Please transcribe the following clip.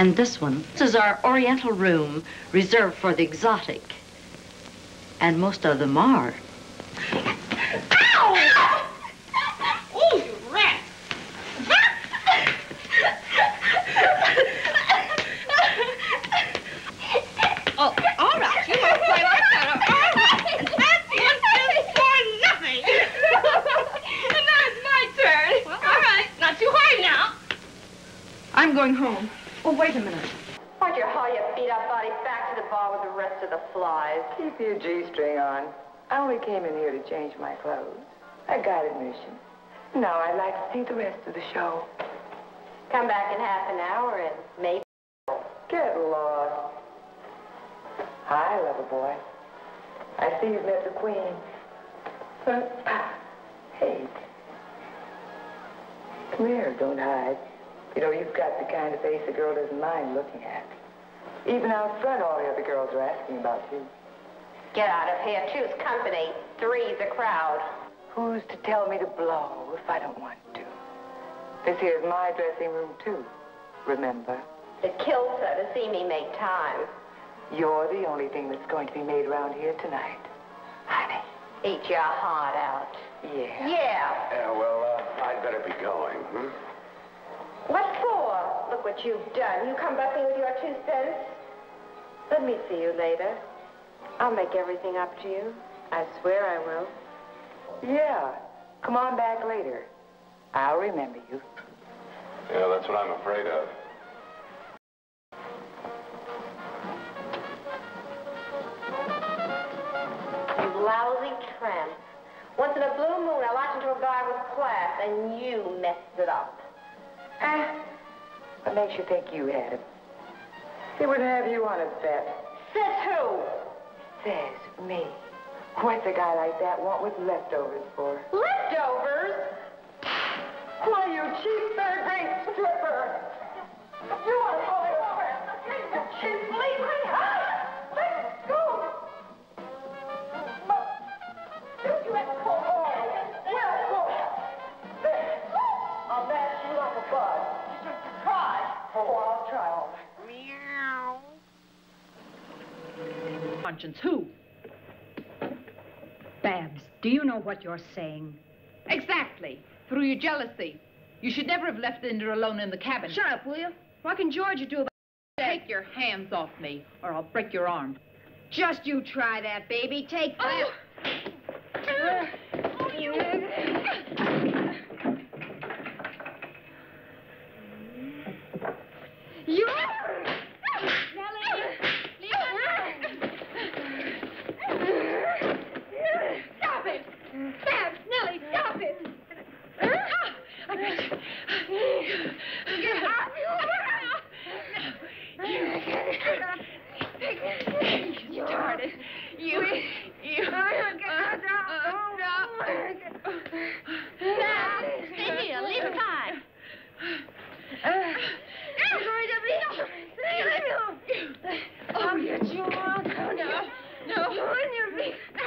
And this one. This is our oriental room, reserved for the exotic. And most of them are. Ow! Oh, you rat! oh, all right. You want to play like that? All right. And that was just for nothing. and now it's my turn. Well, all right. Not too high now. I'm going home. Oh, wait a minute. Why'd you haul your beat-up body back to the bar with the rest of the flies? Keep your G-string on. I only came in here to change my clothes. I got admission. Now I'd like to see the rest of the show. Come back in half an hour and maybe... Get lost. Hi, lover boy. I see you've met the queen. hey. Come here, don't hide. You know, you've got the kind of face a girl doesn't mind looking at. Even out front, all the other girls are asking about you. Get out of here. Choose company. Three's a crowd. Who's to tell me to blow if I don't want to? This here's my dressing room, too. Remember? It kills her to see me make time. You're the only thing that's going to be made around here tonight. Honey. Eat your heart out. Yeah. Yeah. Yeah, well, uh, I'd better be going. Hmm? What? Look what you've done. You come back bucking with your two cents. Let me see you later. I'll make everything up to you. I swear I will. Yeah. Come on back later. I'll remember you. Yeah, that's what I'm afraid of. You lousy tramp. Once in a blue moon, I walked into a bar with class, and you messed it up. Ah, what makes you think you had him? He wouldn't have you on a bet. Says who? Says me. What's a guy like that want with leftovers for? Leftovers? Why, you cheap third-rate stripper! You Oh, I'll try all right. Conscience, who? Babs, do you know what you're saying? Exactly. Through your jealousy. You should never have left Linda alone in the cabin. Shut up, will you? What can Georgia do about Take your hands off me, or I'll break your arm. Just you try that, baby. Take that. Oh. Wouldn't you